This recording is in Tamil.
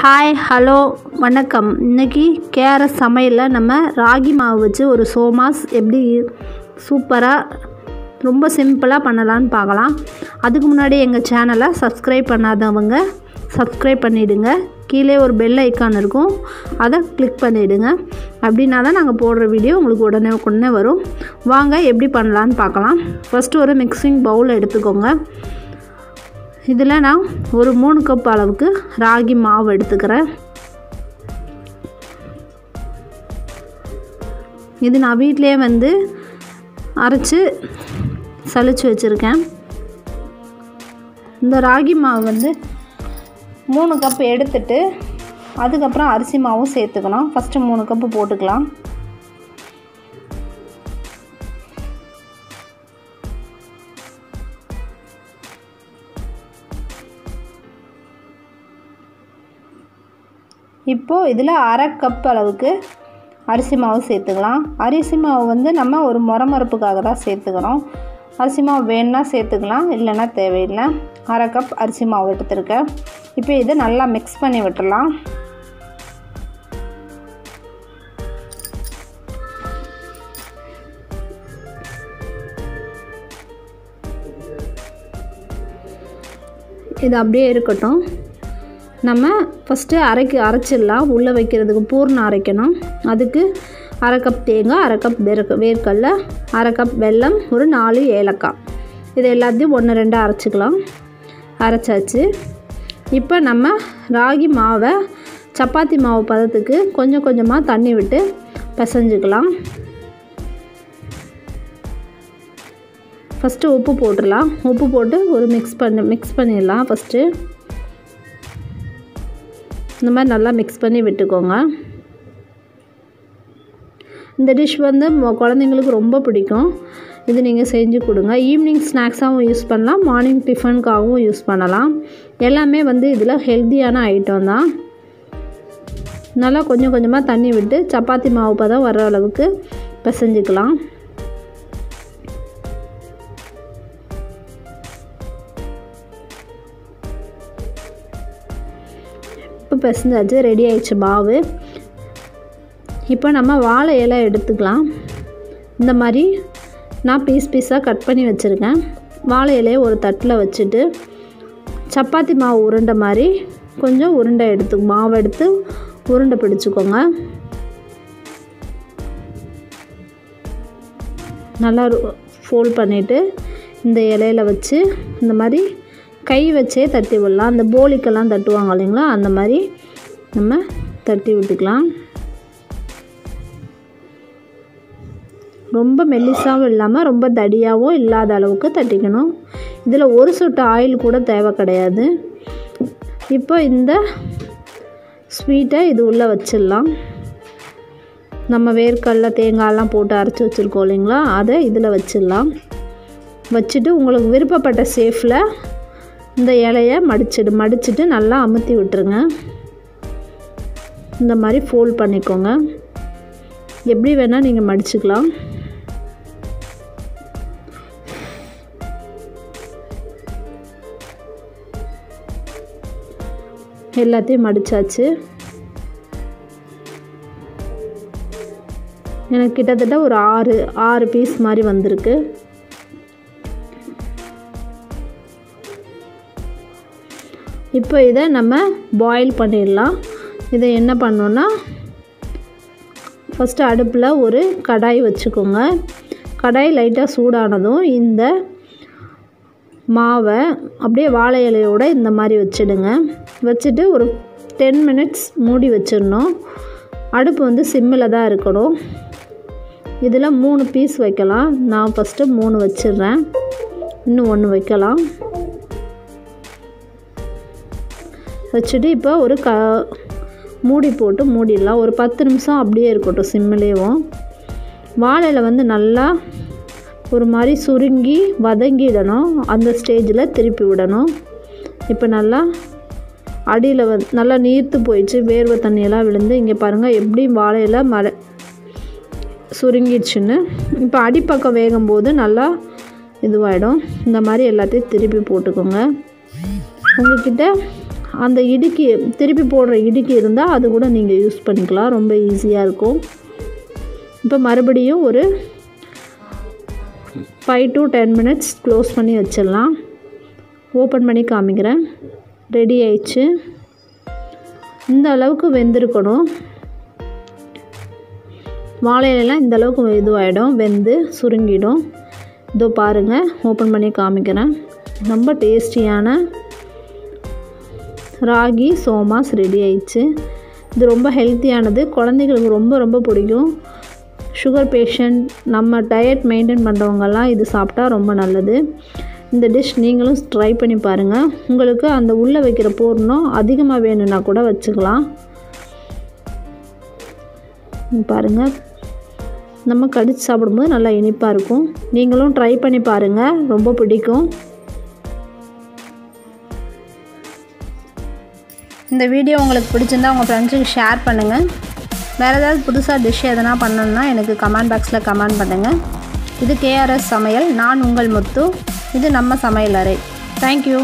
ஹாய் ஹலோ வணக்கம். இன்றைக்கி கேரட் சமையலில் நம்ம ராகி மாவு வச்சு ஒரு சோமாஸ் எப்படி சூப்பராக ரொம்ப சிம்பிளாக பண்ணலான்னு பார்க்கலாம். அதுக்கு முன்னாடி எங்கள் சேனலை சப்ஸ்கிரைப் பண்ணாதவங்க சப்ஸ்கிரைப் பண்ணிவிடுங்க கீழே ஒரு பெல் ஐக்கான் இருக்கும். அதை கிளிக் பண்ணிவிடுங்க அப்படின்னா தான் நாங்கள் போடுற வீடியோ உங்களுக்கு உடனே உடனே வரும். வாங்க எப்படி பண்ணலான்னு பார்க்கலாம். ஃபஸ்ட்டு ஒரு மிக்சிங் பவுல் எடுத்துக்கோங்க. இதில் நான் ஒரு மூணு கப் அளவுக்கு ராகி மாவு எடுத்துக்கிறேன். இது நான் வீட்டிலே வந்து அரைச்சி சளிச்சு வச்சுருக்கேன். இந்த ராகி மாவு வந்து மூணு கப் எடுத்துட்டு அதுக்கப்புறம் அரிசி மாவும் சேர்த்துக்கணும். ஃபஸ்ட்டு மூணு கப்பு போட்டுக்கலாம். இப்போது இதில் அரை கப் அளவுக்கு அரிசி மாவு சேர்த்துக்கலாம். அரிசி மாவு வந்து நம்ம ஒரு முறமரப்புக்காக தான் சேர்த்துக்கிறோம். அரிசி மாவு வேணுன்னா சேர்த்துக்கலாம் இல்லைன்னா தேவையில்லை. அரை கப் அரிசி மாவு எடுத்துருக்கேன். இப்போ இதை நல்லா மிக்ஸ் பண்ணி விட்டுடலாம். இது அப்படியே இருக்கட்டும். நம்ம ஃபஸ்ட்டு அரைக்க அரைச்சிடலாம். உள்ளே வைக்கிறதுக்கு பூர்ணம் அரைக்கணும். அதுக்கு அரை கப் தேங்காய் அரை கப் வேர்க்க வேர்க்கடல அரை கப் வெல்லம் ஒரு நாலு ஏலக்காய். இது எல்லாத்தையும் ஒன்று ரெண்டாக அரைச்சிக்கலாம். அரைச்சாச்சு. இப்போ நம்ம ராகி மாவை சப்பாத்தி மாவு பதத்துக்கு கொஞ்சம் கொஞ்சமாக தண்ணி விட்டு பிசைஞ்சுக்கலாம். ஃபஸ்ட்டு உப்பு போட்டுடலாம். உப்பு போட்டு ஒரு மிக்ஸ் பண்ணி மிக்ஸ் பண்ணிடலாம் ஃபஸ்ட்டு இந்த மாதிரி நல்லா மிக்ஸ் பண்ணி விட்டுக்கோங்க. இந்த டிஷ் வந்து குழந்தைங்களுக்கு ரொம்ப பிடிக்கும். இது நீங்கள் செஞ்சு கொடுங்க. ஈவினிங் ஸ்நாக்ஸாகவும் யூஸ் பண்ணலாம். மார்னிங் டிஃபனுக்காகவும் யூஸ் பண்ணலாம். எல்லாமே வந்து இதில் ஹெல்த்தியான ஐட்டம் தான். நல்லா கொஞ்சம் கொஞ்சமாக தண்ணி விட்டு சப்பாத்தி மாவு பதம் வர அளவுக்கு பிசைஞ்சிக்கலாம். இப்போ பிசைஞ்சாச்சு ரெடி ஆயிடுச்சு மாவு. இப்போ நம்ம வாழை இலை எடுத்துக்கலாம். இந்த மாதிரி நான் பீஸ் பீஸாக கட் பண்ணி வச்சுருக்கேன். வாழை இலையை ஒரு தட்டில் வச்சுட்டு சப்பாத்தி மாவு உருண்டை மாதிரி கொஞ்சம் உருண்டை எடுத்து மாவு எடுத்து உருண்டை பிடிச்சிக்கோங்க. நல்லா ஃபோல்ட் பண்ணிவிட்டு இந்த இலையில வச்சு இந்த மாதிரி கை வச்சே தட்டி விடலாம். அந்த போலிக்கெல்லாம் தட்டுவாங்க இல்லைங்களா? அந்த மாதிரி நம்ம தட்டி விட்டுக்கலாம். ரொம்ப மெல்லிசாகவும் இல்லாமல் ரொம்ப தடியாகவும் இல்லாத அளவுக்கு தட்டிக்கணும். இதில் ஒரு சொட்டு ஆயில் கூட தேவை கிடையாது. இப்போ இந்த ஸ்வீட்டை இது உள்ளே வச்சிடலாம். நம்ம வேர்க்கடல தேங்காயெல்லாம் போட்டு அரைச்சி வச்சுருக்கோம் இல்லைங்களா? அதை இதில் வச்சிடலாம். வச்சுட்டு உங்களுக்கு விருப்பப்பட்ட சேஃபில் இந்த இலையை மடிச்சிடு மடிச்சுட்டு நல்லா அமுத்தி விட்டுருங்க. இந்த மாதிரி ஃபோல்ட் பண்ணிக்கோங்க. எப்படி வேணால் நீங்கள் மடிச்சுக்கலாம். எல்லாத்தையும் மடித்தாச்சு எனக்கு கிட்டத்தட்ட ஒரு ஆறு ஆறு பீஸ் மாதிரி வந்திருக்கு. இப்போ இதை நம்ம பாயில் பண்ணிடலாம். இதை என்ன பண்ணோன்னா ஃபஸ்ட்டு அடுப்பில் ஒரு கடாய் வச்சுக்கோங்க. கடாய் லைட்டாக சூடானதும் இந்த மாவை அப்படியே வாழை இலையோடு இந்த மாதிரி வச்சிடுங்க. வச்சுட்டு ஒரு டென் மினிட்ஸ் மூடி வச்சிடணும். அடுப்பு வந்து சிம்மில் தான் இருக்கணும். இதில் மூணு பீஸ் வைக்கலாம். நான் ஃபஸ்ட்டு மூணு வச்சிடுறேன். இன்னும் ஒன்று வைக்கலாம். வச்சுட்டு இப்போ ஒரு க மூடி போட்டு மூடிடலாம். ஒரு பத்து நிமிஷம் அப்படியே இருக்கட்டும் சிம்மிலேயும். வாழையில் வந்து நல்லா ஒரு மாதிரி சுருங்கி வதங்கிடணும். அந்த ஸ்டேஜில் திருப்பி விடணும். இப்போ நல்லா அடியில் வந் நல்லா நீர்த்து போயிடுச்சு. வேர்வை தண்ணியெல்லாம் விழுந்து இங்கே பாருங்கள் எப்படி வாழையில் மழை சுருங்கிடுச்சுன்னு. இப்போ அடிப்பக்கம் வேகும் போது நல்லா இதுவாகிடும் இந்த மாதிரி எல்லாத்தையும் திருப்பி போட்டுக்கோங்க. உங்ககிட்ட அந்த இடுக்கி திருப்பி போடுற இடுக்கி இருந்தால் அது கூட நீங்கள் யூஸ் பண்ணிக்கலாம். ரொம்ப ஈஸியாக இருக்கும். இப்போ மறுபடியும் ஒரு five to ten minutes close பண்ணி வச்சிடலாம். ஓப்பன் பண்ணி காமிக்கிறேன். ரெடி ஆயிடுச்சு. இந்த அளவுக்கு வெந்திருக்கணும். வாழையிலலாம் இந்த அளவுக்கு இதுவாகிடும் வெந்து சுருங்கிடும். இதோ பாருங்கள் ஓப்பன் பண்ணி காமிக்கிறேன். ரொம்ப டேஸ்டியான ராகி சோமாஸ் ரெடி ஆயிடுச்சு. இது ரொம்ப ஹெல்த்தியானது குழந்தைங்களுக்கு ரொம்ப ரொம்ப பிடிக்கும். சுகர் பேஷண்ட் நம்ம டயட் மெயின்டைன் பண்ணுறவங்கெல்லாம் இது சாப்பிட்டா ரொம்ப நல்லது. இந்த டிஷ் நீங்களும் ட்ரை பண்ணி பாருங்கள் உங்களுக்கு அந்த உள்ளே வைக்கிற பூர்ணம் அதிகமாக வேணும்னா கூட வச்சுக்கலாம். பாருங்கள் நம்ம கடித்து சாப்பிடும்போது நல்லா இனிப்பாக இருக்கும். நீங்களும் ட்ரை பண்ணி பாருங்கள் ரொம்ப பிடிக்கும். இந்த வீடியோ உங்களுக்கு பிடிச்சிருந்தா உங்கள் ஃப்ரெண்ட்ஸுக்கு ஷேர் பண்ணுங்கள் வேறு ஏதாவது புதுசாக டிஷ் எதனா பண்ணணுன்னா எனக்கு கமெண்ட் பாக்ஸில் கமெண்ட் பண்ணுங்கள் இது கேஆர்எஸ் சமையல் நான் உங்கள் முத்து. இது நம்ம சமையல் அறை. தேங்க்யூ